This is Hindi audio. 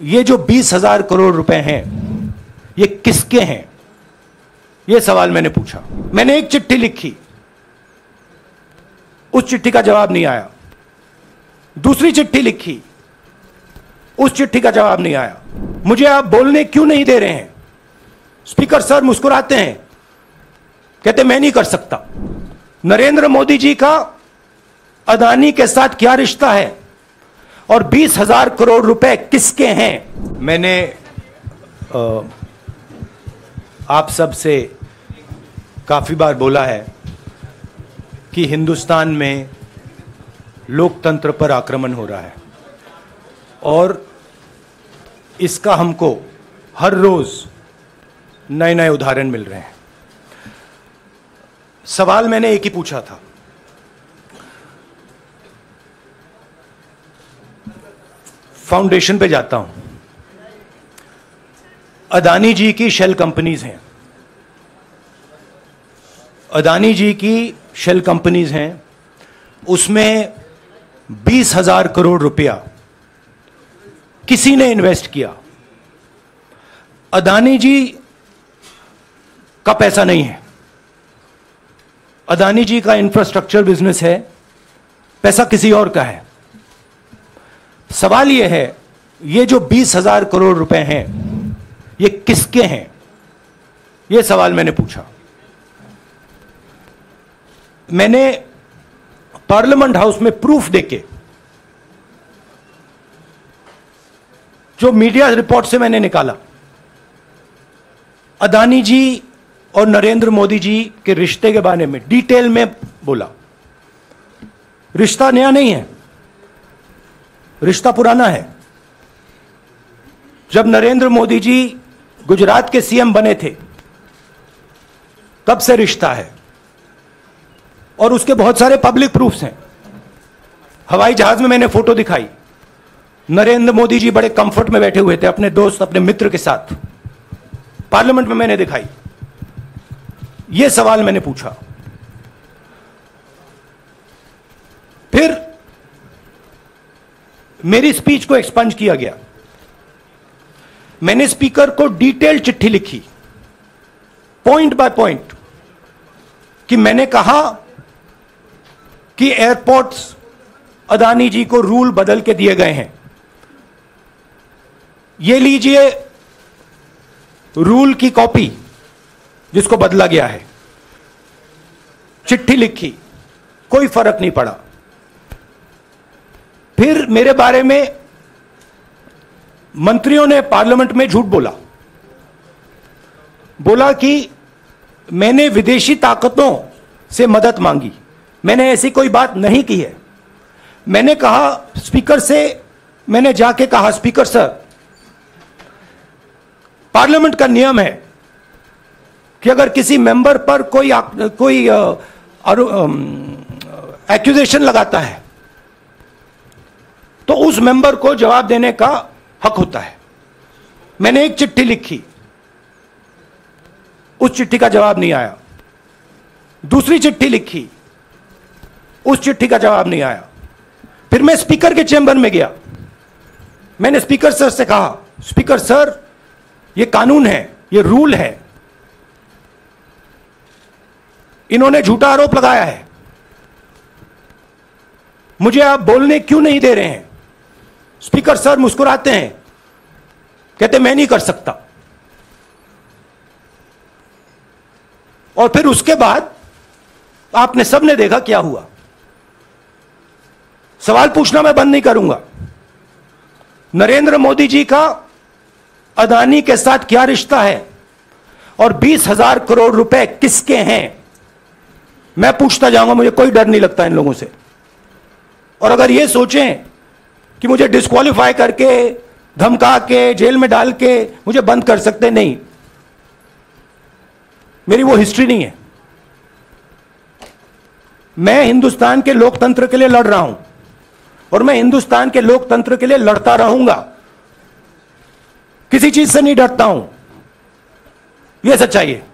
ये जो बीस हज़ार करोड़ रुपए हैं, ये किसके हैं? ये सवाल मैंने पूछा। मैंने एक चिट्ठी लिखी। उस चिट्ठी का जवाब नहीं आया। दूसरी चिट्ठी लिखी। उस चिट्ठी का जवाब नहीं आया। मुझे आप बोलने क्यों नहीं दे रहे हैं? स्पीकर सर मुस्कुराते हैं। कहते, मैं नहीं कर सकता। नरेंद्र मोदी जी का अदानी के साथ क्या रिश्ता है? और बीस हज़ार करोड़ रुपए किसके हैं? मैंने आप सबसे काफ़ी बार बोला है कि हिंदुस्तान में लोकतंत्र पर आक्रमण हो रहा है। और इसका हमको हर रोज नए नए उदाहरण मिल रहे हैं। सवाल मैंने एक ही पूछा था। फाउंडेशन पे जाता हूँ। अदानी जी की शेल कंपनीज़ हैं। अदानी जी की शेल कंपनीज़ हैं। उसमें बीस हज़ार करोड़ रुपया किसी ने इन्वेस्ट किया। अदानी जी का पैसा नहीं है। अदानी जी का इंफ्रास्ट्रक्चर बिज़नेस है। पैसा किसी और का है। सवाल यह है, ये जो बीस हज़ार करोड़ रुपए हैं, ये किसके हैं? ये सवाल मैंने पूछा। मैंने पार्लियामेंट हाउस में प्रूफ देके, जो मीडिया रिपोर्ट से मैंने निकाला, अदानी जी और नरेंद्र मोदी जी के रिश्ते के बारे में, डिटेल में बोला। रिश्ता नया नहीं है। रिश्ता पुराना है। जब नरेंद्र मोदी जी गुजरात के सीएम बने थे, तब से रिश्ता है। और उसके बहुत सारे पब्लिक प्रूफ्स हैं। हवाई जहाज़ में मैंने फ़ोटो दिखाई। नरेंद्र मोदी जी बड़े कंफर्ट में बैठे हुए थे, अपने दोस्त, अपने मित्र के साथ। पार्लियामेंट में मैंने दिखाई। यह सवाल मैंने पूछा। फिर मेरी स्पीच को एक्सपंज किया गया। मैंने स्पीकर को डिटेल चिट्ठी लिखी, पॉइंट बाय पॉइंट, कि मैंने कहा कि एयरपोर्ट्स अदानी जी को रूल बदल के दिए गए हैं। ये लीजिए रूल की कॉपी जिसको बदला गया है। चिट्ठी लिखी, कोई फ़र्क नहीं पड़ा। फिर मेरे बारे में मंत्रियों ने पार्लियामेंट में झूठ बोला। बोला कि मैंने विदेशी ताकतों से मदद मांगी। मैंने ऐसी कोई बात नहीं की है। मैंने कहा, स्पीकर से, मैंने जाके कहा, स्पीकर सर, पार्लियामेंट का नियम है कि अगर किसी मेंबर पर कोई कोई एक्यूजेशन लगाता है तो उस मेंबर को जवाब देने का हक होता है। मैंने एक चिट्ठी लिखी। उस चिट्ठी का जवाब नहीं आया। दूसरी चिट्ठी लिखी। उस चिट्ठी का जवाब नहीं आया। फिर मैं स्पीकर के चैम्बर में गया। मैंने स्पीकर सर से कहा, स्पीकर सर यह कानून है यह रूल है। इन्होंने झूठा आरोप लगाया है। मुझे आप बोलने क्यों नहीं दे रहे हैं? स्पीकर सर मुस्कुराते हैं। कहते, मैं नहीं कर सकता। और फिर उसके बाद आपने सबने देखा क्या हुआ। सवाल पूछना मैं बंद नहीं करूँगा। नरेंद्र मोदी जी का अदानी के साथ क्या रिश्ता है? और बीस हज़ार करोड़ रुपए किसके हैं? मैं पूछता जाऊँगा, मुझे कोई डर नहीं लगता इन लोगों से। और अगर ये सोचें कि मुझे डिस्कालीफाई करके, धमका के, जेल में डाल के मुझे बंद कर सकते नहीं। मेरी वो हिस्ट्री नहीं है। मैं हिंदुस्तान के लोकतंत्र के लिए लड़ रहा हूँ और मैं हिंदुस्तान के लोकतंत्र के लिए लड़ता रहूँगा। किसी चीज़ से नहीं डरता हूँ। यह सच्चाई है।